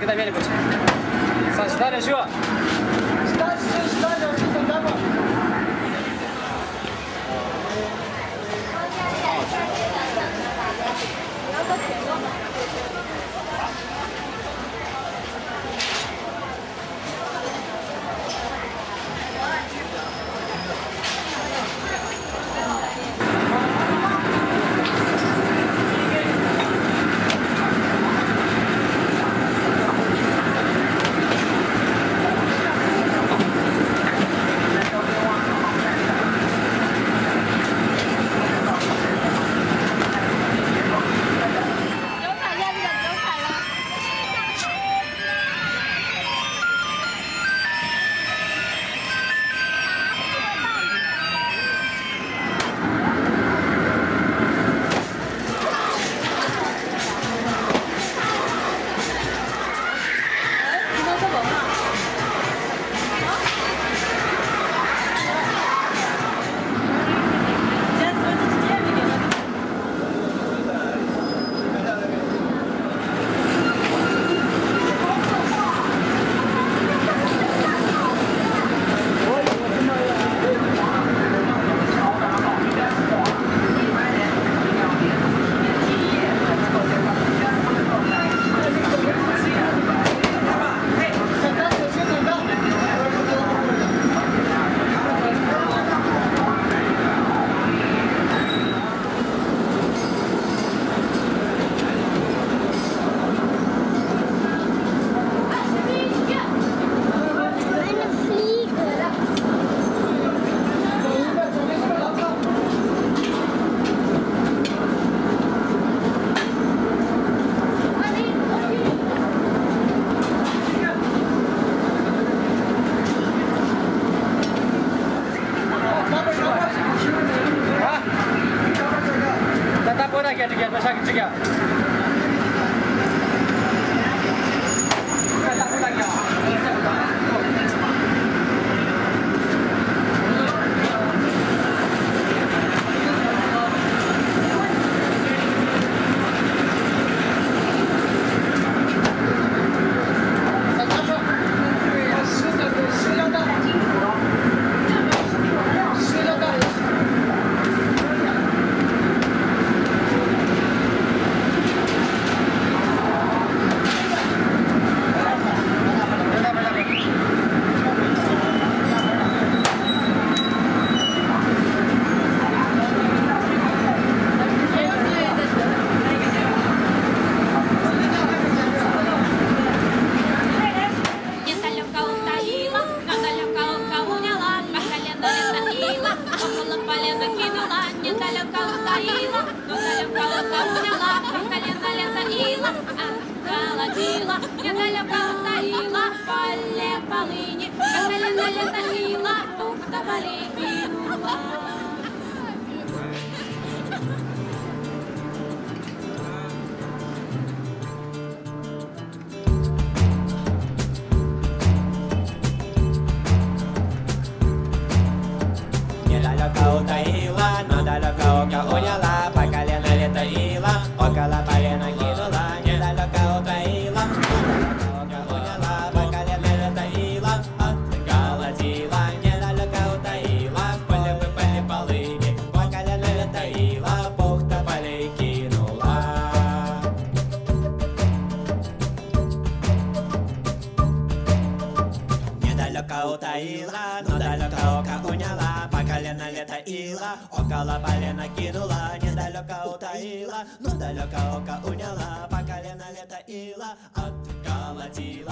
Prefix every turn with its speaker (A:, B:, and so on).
A: Ketä mielikuvituksia. Saa sitä edes
B: क्या летаила, отколотила, недалеко утаила, поле полыни, по колено летаила, ух,
C: Утаила, но далеко уняла, по колено летаила, около полена кинула. Недалеко утаила, но далеко уняла, по колено летаила, отколотила.